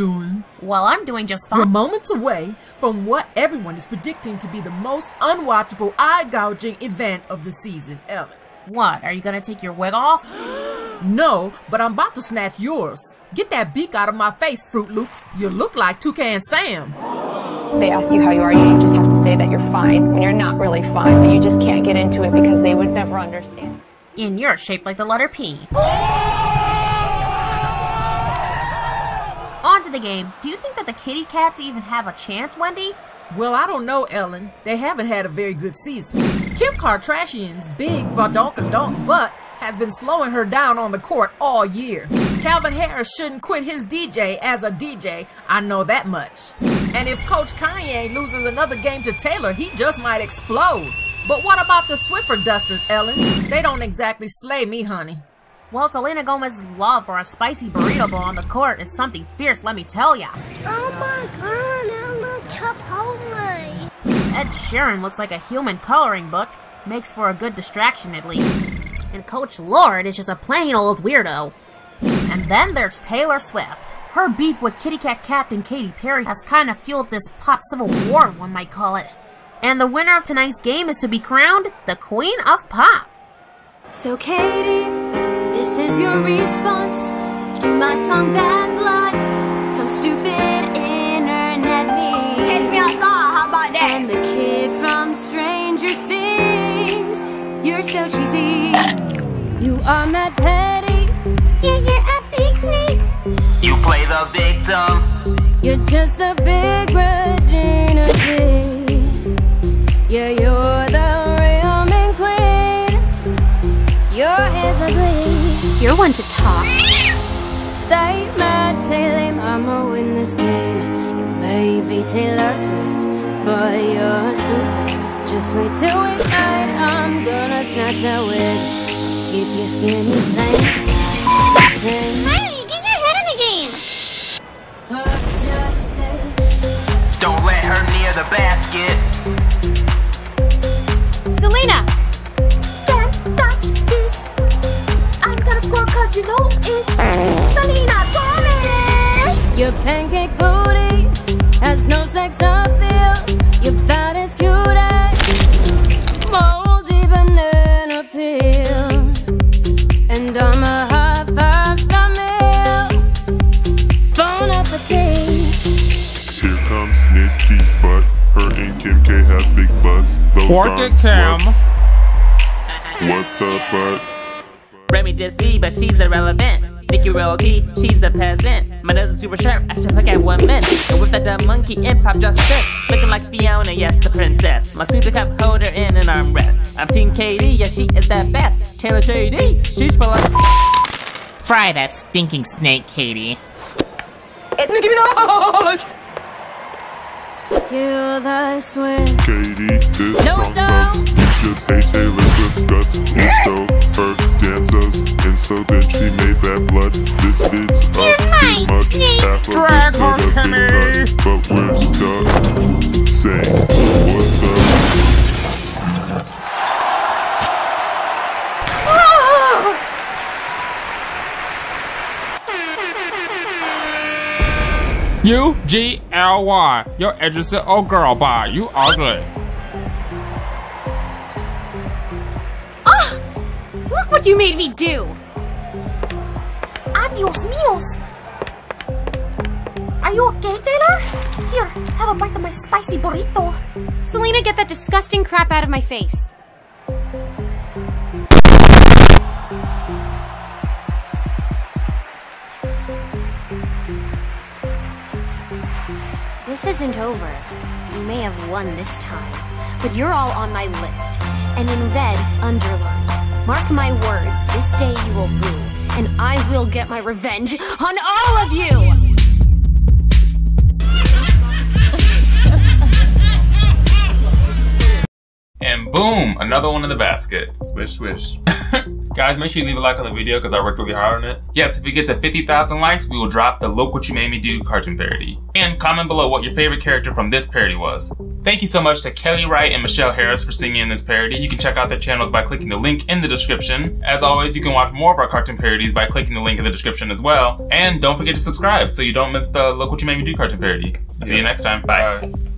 doing? Well, I'm doing just fine. We're moments away from what everyone is predicting to be the most unwatchable, eye-gouging event of the season, Ellen. What, are you gonna take your wig off? No, but I'm about to snatch yours. Get that beak out of my face, Fruit Loops. You look like Toucan Sam. They ask you how you are, you just have to say that you're fine when you're not really fine, but you just can't get into it because they would never understand. And you're shaped like the letter P. The game. Do you think that the kitty cats even have a chance, Wendy? Well, I don't know, Ellen. They haven't had a very good season. Kim Kardashian's big badonkadonk butt has been slowing her down on the court all year. Calvin Harris shouldn't quit his DJ as a DJ, I know that much. And if Coach Kanye loses another game to Taylor, he just might explode. But what about the Swiffer Dusters, Ellen? They don't exactly slay me, honey. Well, Selena Gomez's love for a spicy burrito bowl on the court is something fierce, let me tell ya. Oh my god, I love Chipotle. Ed Sheeran looks like a human coloring book. Makes for a good distraction, at least. And Coach Lorde is just a plain old weirdo. And then there's Taylor Swift. Her beef with Kitty Cat Captain Katy Perry has kind of fueled this pop civil war, one might call it. And the winner of tonight's game is to be crowned the Queen of Pop. So, Katy, this is your response to my song Bad Blood. Some stupid internet me. Cash me outside, how about that? And the kid from Stranger Things. You're so cheesy. You are mad petty. Yeah, you're a big snake. You play the victim. You're just a big Regina one to talk. Stay mad till I'ma win this game. You may be Taylor Swift, but you're stupid. Just wait till we fight. I'm gonna snatch that wig. Kick your skinny plane. Miley, get your head in the game. Pop justice. Don't let her near the basket. Pancake booty has no sex appeal. Your butt is cute as moldy banana peel. And I'm a hot five star meal. Bon appetit. Here comes Nicki's butt. Her and Kim K have big butts. Those Work darn it, sluts. What the butt? Remy diss me, but she's irrelevant. Nicki royalty, she's a peasant. My nose is super sharp, I should look at women. And with that dumb monkey in pop justice. Looking like Fiona, yes, the princess. My super cup holder in an armrest. I'm Team Katy, yeah, she is that best. Taylor Shady, she's for us. Fry that stinking snake, Katy. It's Nicki Minaj! Kill the sweat. Katy, this No, song sucks. You just hate Taylor Swift's guts. You stole her dancers, and so then she made that blood. This fits up U G L Y. Your edges are oh girl bye. You ugly. Ah! Look what you made me do! Adios míos! Are you okay, Taylor? Here, have a bite of my spicy burrito. Selena, get that disgusting crap out of my face. This isn't over. You may have won this time, but you're all on my list, and in red, underlined. Mark my words, this day you will rue, and I will get my revenge on all of you! And boom, another one in the basket. Swish, swish. Guys, make sure you leave a like on the video because I worked really hard on it. Yes, if we get to 50,000 likes, we will drop the Look What You Made Me Do cartoon parody. And comment below what your favorite character from this parody was. Thank you so much to Kelly Wright and Michelle Harris for singing in this parody. You can check out their channels by clicking the link in the description. As always, you can watch more of our cartoon parodies by clicking the link in the description as well. And don't forget to subscribe so you don't miss the Look What You Made Me Do cartoon parody. See you next time. Bye. Bye.